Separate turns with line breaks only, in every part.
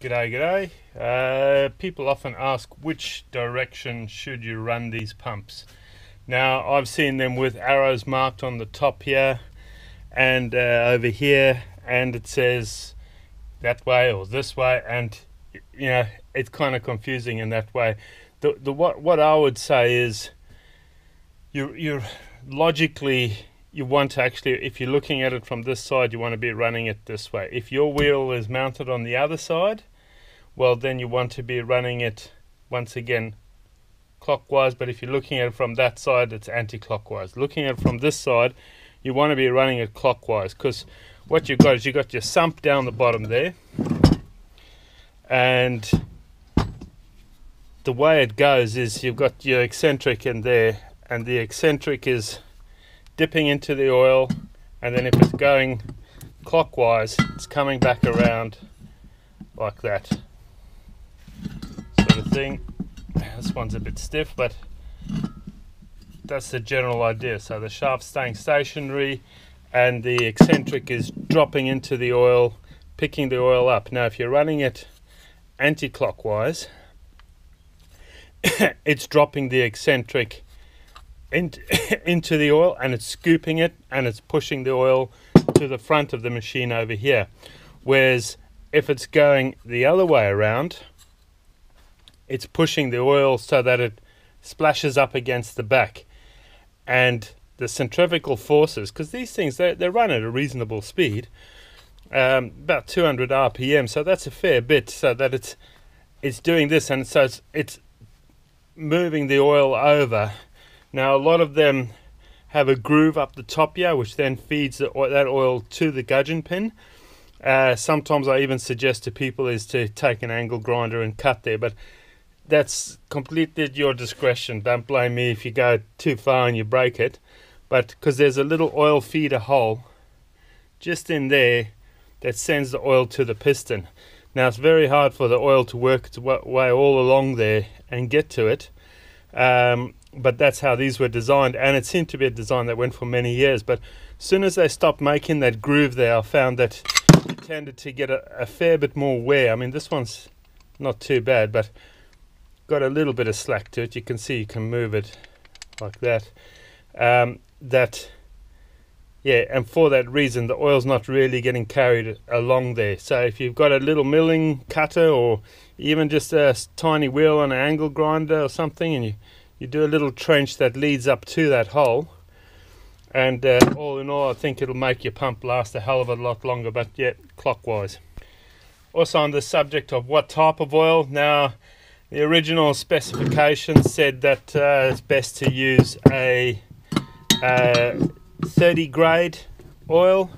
G'day, g'day. Uh, people often ask which direction should you run these pumps. Now, I've seen them with arrows marked on the top here and uh, over here, and it says that way or this way, and you know it's kind of confusing in that way. The the what what I would say is you you logically you want to actually, if you're looking at it from this side, you want to be running it this way. If your wheel is mounted on the other side, well, then you want to be running it once again clockwise. But if you're looking at it from that side, it's anti-clockwise. Looking at it from this side, you want to be running it clockwise because what you've got is you've got your sump down the bottom there, and the way it goes is you've got your eccentric in there, and the eccentric is dipping into the oil and then if it's going clockwise it's coming back around like that. Sort of thing. This one's a bit stiff but that's the general idea. So the shaft's staying stationary and the eccentric is dropping into the oil picking the oil up. Now if you're running it anti-clockwise it's dropping the eccentric into the oil and it's scooping it and it's pushing the oil to the front of the machine over here. Whereas if it's going the other way around, it's pushing the oil so that it splashes up against the back. And the centrifugal forces, because these things, they, they run at a reasonable speed, um, about 200 RPM, so that's a fair bit, so that it's it's doing this, and so it's, it's moving the oil over now, a lot of them have a groove up the top here, which then feeds the, that oil to the gudgeon pin. Uh, sometimes I even suggest to people is to take an angle grinder and cut there, but that's completely at your discretion. Don't blame me if you go too far and you break it. But because there's a little oil feeder hole just in there that sends the oil to the piston. Now it's very hard for the oil to work its way all along there and get to it. Um, but that's how these were designed, and it seemed to be a design that went for many years. But as soon as they stopped making that groove there, I found that it tended to get a, a fair bit more wear. I mean, this one's not too bad, but got a little bit of slack to it. You can see you can move it like that. Um, that, yeah, and for that reason, the oil's not really getting carried along there. So if you've got a little milling cutter or even just a tiny wheel on an angle grinder or something, and you you do a little trench that leads up to that hole. And uh, all in all I think it'll make your pump last a hell of a lot longer but yet clockwise. Also on the subject of what type of oil now the original specification said that uh, it's best to use a uh, 30 grade oil.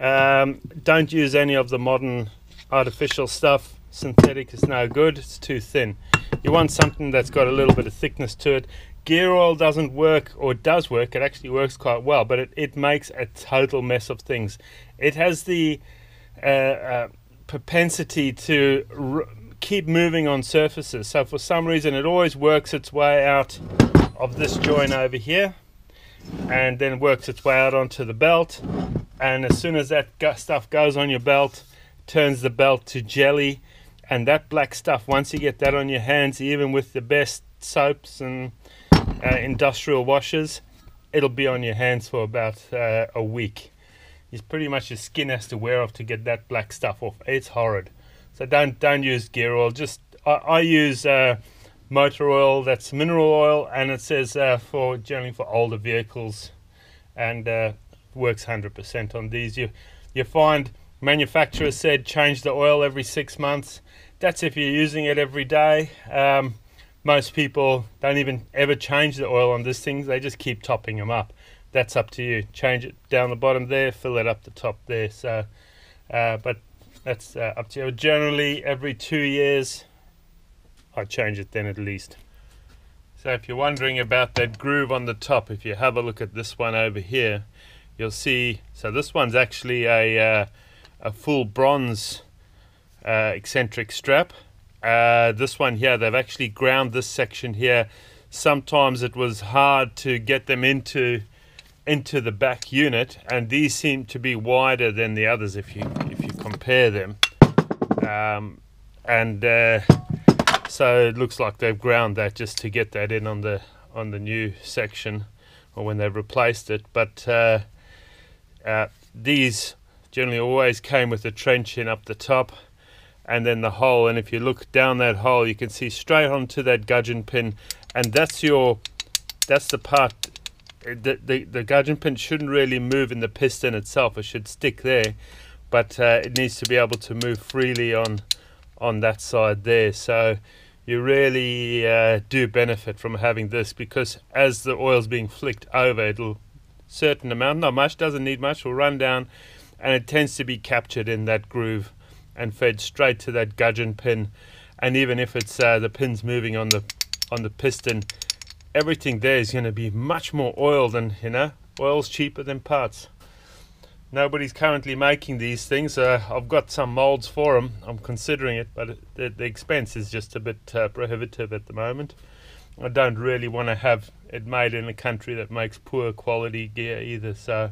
Um, don't use any of the modern artificial stuff. Synthetic is no good. It's too thin you want something that's got a little bit of thickness to it. Gear oil doesn't work, or does work, it actually works quite well, but it, it makes a total mess of things. It has the uh, uh, propensity to keep moving on surfaces. So for some reason, it always works its way out of this joint over here and then works its way out onto the belt. And as soon as that stuff goes on your belt, turns the belt to jelly and that black stuff once you get that on your hands even with the best soaps and uh, industrial washes it'll be on your hands for about uh, a week. It's pretty much your skin has to wear off to get that black stuff off. It's horrid. So don't don't use gear oil. Just i, I use uh, motor oil that's mineral oil and it says uh, for generally for older vehicles and uh, works 100% on these. You you find manufacturers said change the oil every six months that's if you're using it every day. Um, most people don't even ever change the oil on these things, they just keep topping them up. That's up to you. Change it down the bottom there, fill it up the top there. So, uh, but that's uh, up to you. Generally, every two years, I change it then at least. So, if you're wondering about that groove on the top, if you have a look at this one over here, you'll see. So, this one's actually a uh, a full bronze uh, eccentric strap. Uh, this one here, they've actually ground this section here. Sometimes it was hard to get them into into the back unit, and these seem to be wider than the others if you if you compare them. um, and uh, so it looks like they've ground that just to get that in on the on the new section or when they've replaced it but uh, uh, these generally always came with a trench in up the top and then the hole. And if you look down that hole you can see straight onto that gudgeon pin. And that's your that's the part the, the, the gudgeon pin shouldn't really move in the piston itself. It should stick there but uh, it needs to be able to move freely on on that side there. So you really uh, do benefit from having this because as the oil's being flicked over it'll certain amount not much doesn't need much will run down and it tends to be captured in that groove and fed straight to that gudgeon pin. And even if it's uh, the pins moving on the on the piston everything there is going to be much more oil than you know oil's cheaper than parts. Nobody's currently making these things. Uh, I've got some molds for them I'm considering it but the, the expense is just a bit uh, prohibitive at the moment. I don't really want to have it made in a country that makes poor quality gear either so